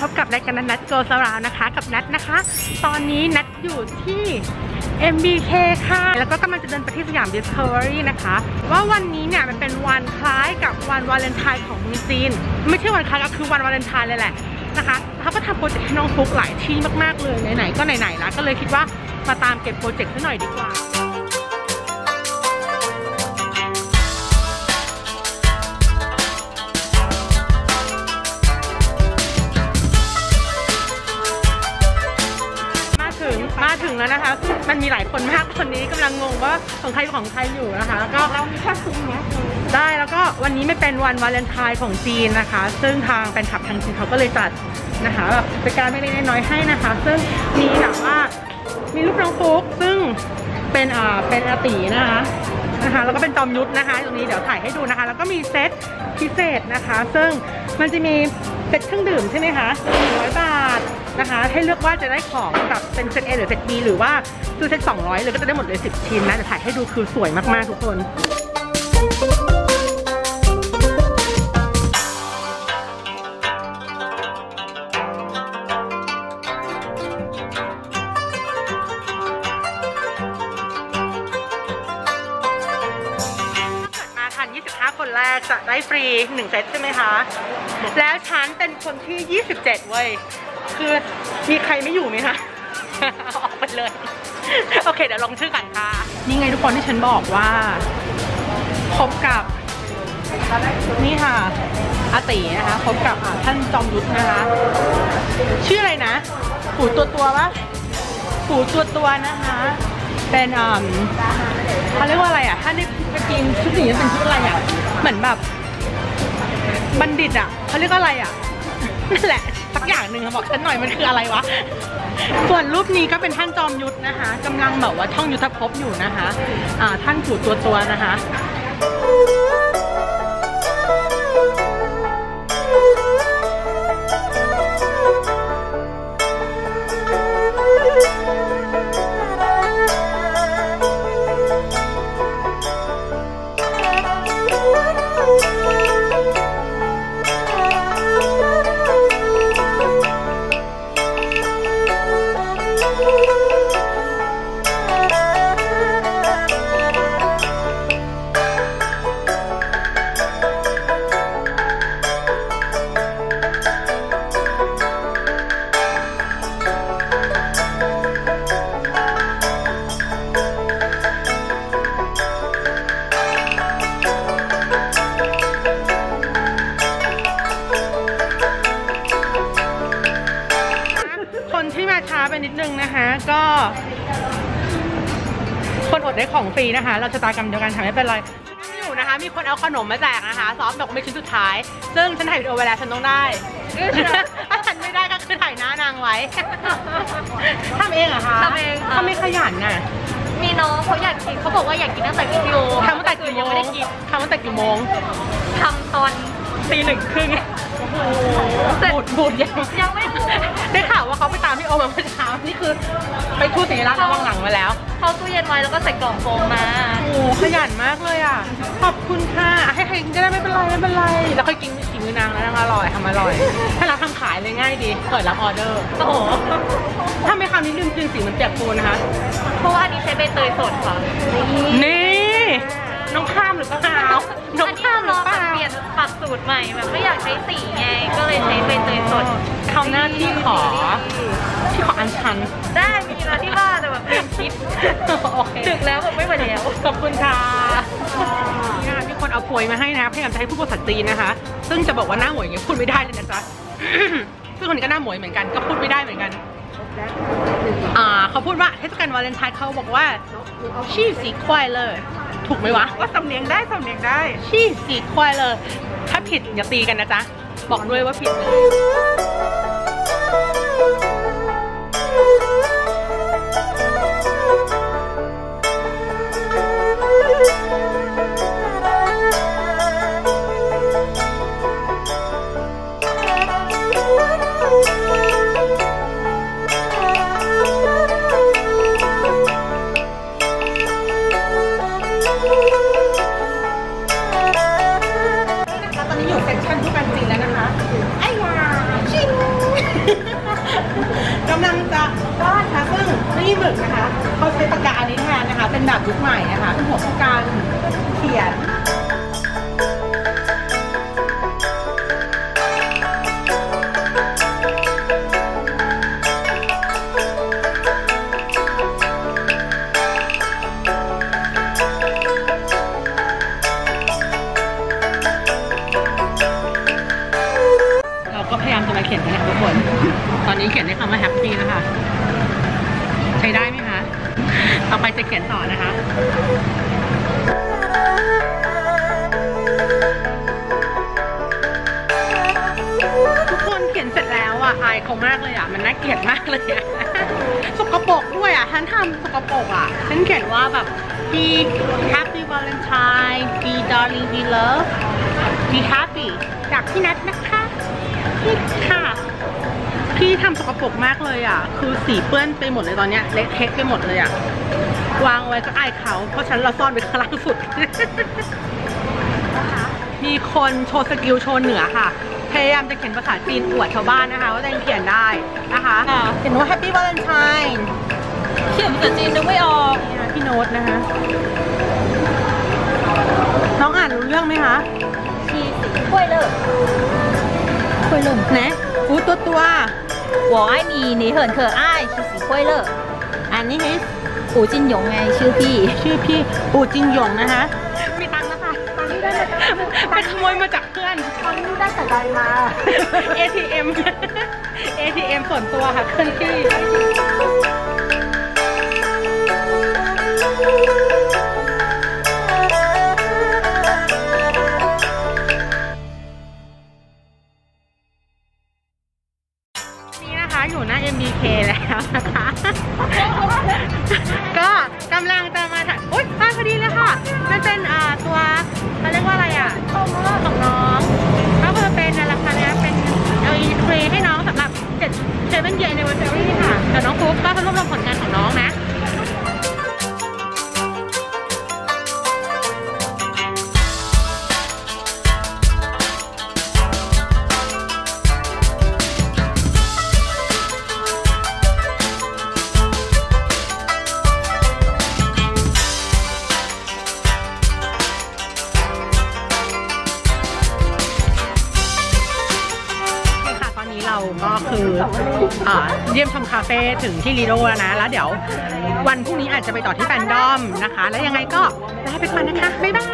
พบกับรายการนัทโกสราวนะคะกับนัทนะคะ ตอนนี้นัทอยู่ที่ MBK ค่ะ แล้วก็กำลังจะเดินไปที่สยาม Discovery นะคะ ว่าวันนี้เนี่ยมันเป็นวันคล้ายกับวันวาเลนไทน์ของเมืองจีน ไม่ใช่วันคล้ายก็คือวันวาเลนไทน์เลยแหละนะคะเขาก็ทำโปรเจกต์ให้น้องฟุกหลายที่มากๆเลยไหนๆก็ไหนๆแล้วก็เลยคิดว่ามาตามเก็บโปรเจกต์ซะหน่อยดีกว่า แล้วนะคะ มันมีหลายคนมากคนนี้กำลังงงว่าของใครของใครอยู่นะคะแล้วก็เรามีแค่ซุ้มนะได้แล้วก็วันนี้ไม่เป็นวันวาเลนไทน์ของจีนนะคะ ซึ่งทางแฟนคลับทางจีนเขาก็เลยจัดนะคะแบบเป็นการไม่เล็กๆน้อยๆให้นะคะ ซึ่งมีแบบว่ามีรูปน้องฟุกซึ่งเป็นอ่าเป็นอาตีนะคะนะคะแล้วก็เป็นจอมยุทธนะคะ ตรงนี้เดี๋ยวถ่ายให้ดูนะคะ แล้วก็มีเซตพิเศษนะคะ ซึ่งมันจะมีเซตเครื่องดื่มใช่ไหมคะ100บาท นะคะ ให้เลือกว่าจะได้ของแบบเป็นเซต A หรือเซต B หรือว่าซื้อเซต200เลยก็จะได้หมดเลย 10 ชิ้นนะเดี๋ยวถ่ายให้ดูคือสวยมากๆทุกคน ได้ฟรี 1 เซตใช่ไหมคะ แล้วฉันเป็นคนที่ 27 เว้ย คือมีใครไม่อยู่ไหมคะ ออกไปเลย โอเค เดี๋ยวลงชื่อกันค่ะ นี่ไงทุกคนที่ฉันบอกว่าพบกับ นี่ค่ะอาตีนะคะพบกับท่านจอมยุทธนะคะ ชื่ออะไรนะ ปู่ตัวตัวปะปู่ตัวตัวนะคะ เป็นอ่าเขาเรียกว่าอะไรอะ ถ้าได้ไปกินชุดนี้จะเป็นชุดอะไรอะ เหมือนแบบ บัณฑิตอะเขาเรียกว่าอะไรอะนั่นแหละสักอย่างหนึ่งอะบอกฉันหน่อยมันคืออะไรวะ ส่วนรูปนี้ก็เป็นท่านจอมยุทธนะคะกำลังแบบว่าท่องยุทธภพอยู่นะคะ อ่าท่านผู่ตัวตัวนะคะ ที่มาช้าไปนิดนึงนะคะ ก็ คนอดได้ของฟรีนะคะ เราชะตากรรมเดียวกันค่ะไม่เป็นไรไม่อยู่นะคะ มีคนเอาขนมมาแจกนะคะซ้อมดอกไม้ชิ้นสุดท้าย ซึ่งฉันถ่ายวิดีโอไว้แล้วฉันต้องได้ ถ้าฉันไม่ได้ก็คือถ่ายหน้านางไว้ทำเองเหรอคะทำเองค่ะ ทำไม่ขยันน่ะ มีน้องเขาอยากกินเขาบอกว่าอยากกินตั้งแต่วิดีโอทำตั้งแต่กี่โมยังงไม่ได้กินทำตั้งแต่กี่โมงทำตอนตีหนึ่งครึ่งเสร็จ บูดบูดยังยังไม่ได้ข่าวว่าเขาไปตามพี่โอมาเมื่อเช้านี่คือ ไปทูตสัญลักษณ์ระวังหลังมาแล้ว เข้าตู้เย็นไว้แล้วก็ใส่กล่องโฟมมาโอ้โหขยันมากเลยอะ ขอบคุณค่ะ ให้ใครกินก็ได้ไม่เป็นไรไม่เป็นไร แล้วค่อยกินกินมือนางแล้วนางอร่อยทำอร่อย ถ้าเราทำขายเลยง่ายดี เปิดรับออเดอร์ โอ้โหถ้าไม่คราวนี้ลืมกลืนสีเหมือนเปียกปูนนะคะ เพราะว่าอันนี้ใช้ใบเตยสดค่ะ นี่ น้องข้ามหรือเปล่าน้องอันนี้ข้ามหลรือองเปแบบล่าเปลี่ยนปรับสูตรใหม่แบบไม่อยากใช้สีไง ก็เลยใช้ใบเตยสดเขาหน้าที่ขอที่ขออันชัน ได้มีแล้วที่บ้านแต่แบบลืมคิดโอเคดึกแล้วแบบไม่ไหวแล้วขอบคุณค่ะนี่ค่ะมีคนเอาพวยมาให้นะคะพยายามจะให้พูดภาษาจีนนะคะ ซึ่งจะบอกว่าหน้าหมวยอย่างเงี้ยพูดไม่ได้เลยนะจ๊ะซึ่งคนนี้ก็หน้าหมวยเหมือนกันก็พูดไม่ได้เหมือนกันอ่าเขาพูดว่าเทศกาลวาเลนไทน์เขาบอกว่าชี่สีควายเลย ถูกไหมวะ ก็สำเนียงได้สำเนียงได้ ชี่สีควายเลย ถ้าผิดอย่าตีกันนะจ๊ะ บอกด้วยว่าผิดเลย ม่นะคะเป็นหัวผู้การเขียนเราก็พยายามจะมาเขียนกันนะคะทุกคน ตอนนี้เขียนได้คำว่าแฮปปี้แล้วค่ะ ไปจะเขียนต่อนะคะทุกคนเขียนเสร็จแล้วอะอายเขามากเลยอะมันน่าเกลียดมากเลยอะสกปรกด้วยอะฉันทำสกปรกอะฉันเขียนว่าแบบ be happy valentine be darling be love be happy จากพี่นัทนะคะพี่ค่ะ พี่ทำสกปรกมากเลยอะ คือสีเปื้อนไปหมดเลยตอนเนี้ยเละเทะไปหมดเลยอะ วางไว้ก็อายเขาเพราะฉันเราซ่อนไว้ข้างล่างสุด มีคนโชว์ skill โชว์เหนือค่ะ พยายามจะเขียนภาษาจีนอวดชาวบ้านนะคะ ว่าตัวเองเขียนได้นะคะค่ะเขียนว่า Happy Valentine เขียนภาษาจีนนึกไม่ออกนี่นะพี่โน้ตนะคะ น้องอ่านรู้เรื่องไหมคะชีสิคุยเลิกคุยเลิกนะอู้ตัวตัว 我爱你你很可爱ชีสิคุยเลิก อันนี้ฮิ อูจินหยงไงชื่อพี่ ชื่อพี่ปูจิงหยงนะคะ มีตังค์แล้วค่ะตอนนี้ได้ไปขโมยมาจากเพื่อน ตอนนี้ได้แต่ใดมา ATM ATM ส่วนตัวค่ะเคลื่อนที่ 哈哈哈哈哈哈。 เราก็คืออเยี่ยมชมคาเฟ่ถึงที่ลีโดแล้วนะ แล้วเดี๋ยววันพรุ่งนี้อาจจะไปต่อที่แฟนดอมนะคะ แล้วยังไงก็ลาไปก่อนนะคะ บ๊ายบาย